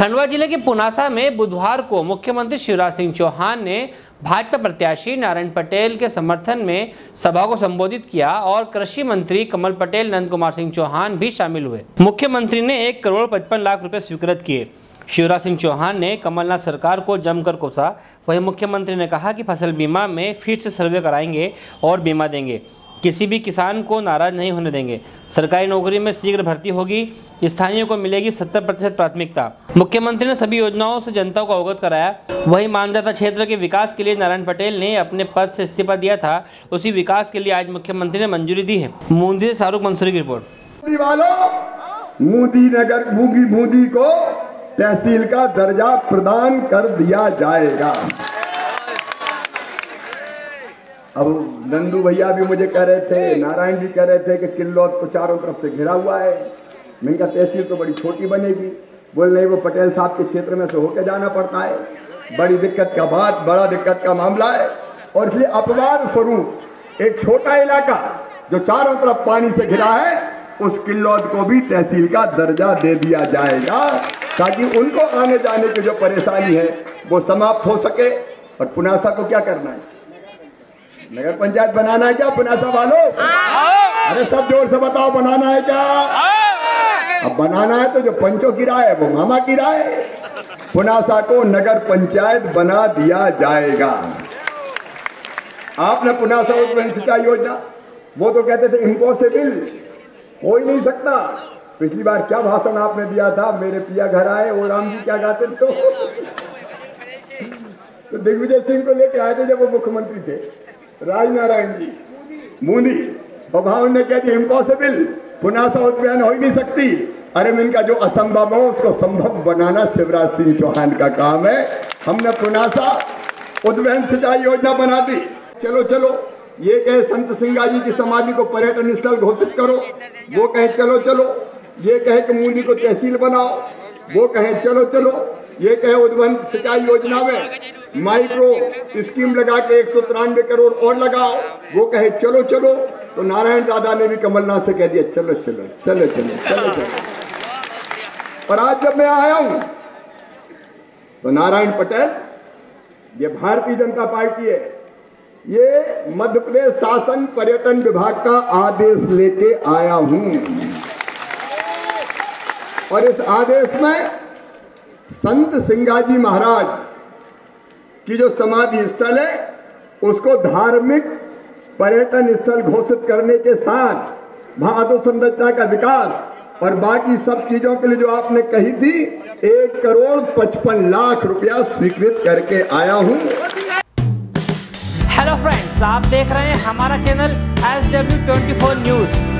खंडवा ज़िले के पुनासा में बुधवार को मुख्यमंत्री शिवराज सिंह चौहान ने भाजपा प्रत्याशी नारायण पटेल के समर्थन में सभा को संबोधित किया और कृषि मंत्री कमल पटेल, नंद कुमार सिंह चौहान भी शामिल हुए। मुख्यमंत्री ने एक करोड़ पचपन लाख रुपए स्वीकृत किए। शिवराज सिंह चौहान ने कमलनाथ सरकार को जमकर कोसा। वहीं मुख्यमंत्री ने कहा कि फ़सल बीमा में फिर से सर्वे कराएँगे और बीमा देंगे। किसी भी किसान को नाराज़ नहीं होने देंगे। सरकारी नौकरी में शीघ्र भर्ती होगी, स्थानीय को मिलेगी 70 प्रतिशत प्राथमिकता। मुख्यमंत्री ने सभी योजनाओं से जनता को अवगत कराया। वही मानदाता क्षेत्र के विकास के लिए नारायण पटेल ने अपने पद से इस्तीफा दिया था। उसी विकास के लिए आज मुख्यमंत्री ने मंजूरी दी है। बूंदी से शाहरुख मंसूरी की रिपोर्ट। मोदी मोदी नगर बूँगी बूंदी को तहसील का दर्जा प्रदान कर दिया जाएगा। अब नंदू भैया भी मुझे कह रहे थे, नारायण भी कह रहे थे कि किल्लौत को चारों तरफ़ से घिरा हुआ है। मैंने कहा, तहसील तो बड़ी छोटी बनेगी। बोल, नहीं, वो पटेल साहब के क्षेत्र में से होके जाना पड़ता है। बड़ी दिक्कत का बात, बड़ा दिक्कत का मामला है। और इसलिए अपवाद स्वरूप, एक छोटा इलाका जो चारों तरफ़ पानी से घिरा है, उस किल्लौत को भी तहसील का दर्जा दे दिया जाएगा, ताकि उनको आने जाने की जो परेशानी है, वो समाप्त हो सके। और पुनासा को क्या करना है? नगर पंचायत बनाना है क्या? पुनासा वालों अरे सब ज़ोर से बताओ बनाना है क्या? अब बनाना है तो जो पंचो की राय है वो मामा की राय है। पुनासा को नगर पंचायत बना दिया जाएगा। आपने पुनासा उत्पन्न सिंचाई योजना वो तो कहते थे इम्पॉसिबल हो ही नहीं सकता। पिछली बार क्या भाषण आपने दिया था? मेरे पिया घर आए वो राम जी क्या गाते थे? तो दिग्विजय सिंह को लेके आए थे जब वो मुख्यमंत्री थे। राजनारायण जी मोदी बभावन ने कह दिया इम्पॉसिबल पुनासा उत्पन्न हो ही नहीं सकती। अरे इनका जो असंभव हो, उसको संभव बनाना शिवराज सिंह चौहान का काम है। हमने पुनासा उद्वहन सिंचाई योजना बना दी। चलो चलो, ये कहे संत सिंगा जी की समाधि को पर्यटन स्थल घोषित करो। वो कहे, चलो चलो, ये कहे कि मूली को तहसील बनाओ। वो कहे, चलो चलो, ये कहे उद्वहन सिंचाई योजना में माइक्रो स्कीम लगा के एक सौ करोड़ और लगाओ। वो कहे, चलो चलो। तो नारायण दादा ने भी कमलनाथ से कह दिया, चलो चलो चलो चलो चलो चलो। और आज जब मैं आया हूँ तो नारायण पटेल, ये भारतीय जनता पार्टी है, ये मध्य प्रदेश शासन पर्यटन विभाग का आदेश लेके आया हूँ। और इस आदेश में संत सिंगाजी महाराज की जो समाधि स्थल है, उसको धार्मिक पर्यटन स्थल घोषित करने के साथ वहाँ अधोसंरचना का विकास और बाकी सब चीज़ों के लिए जो आपने कही थी, एक करोड़ पचपन लाख रुपया स्वीकृत करके आया हूँ। हेलो फ्रेंड्स आप देख रहे हैं हमारा channel S W twenty four news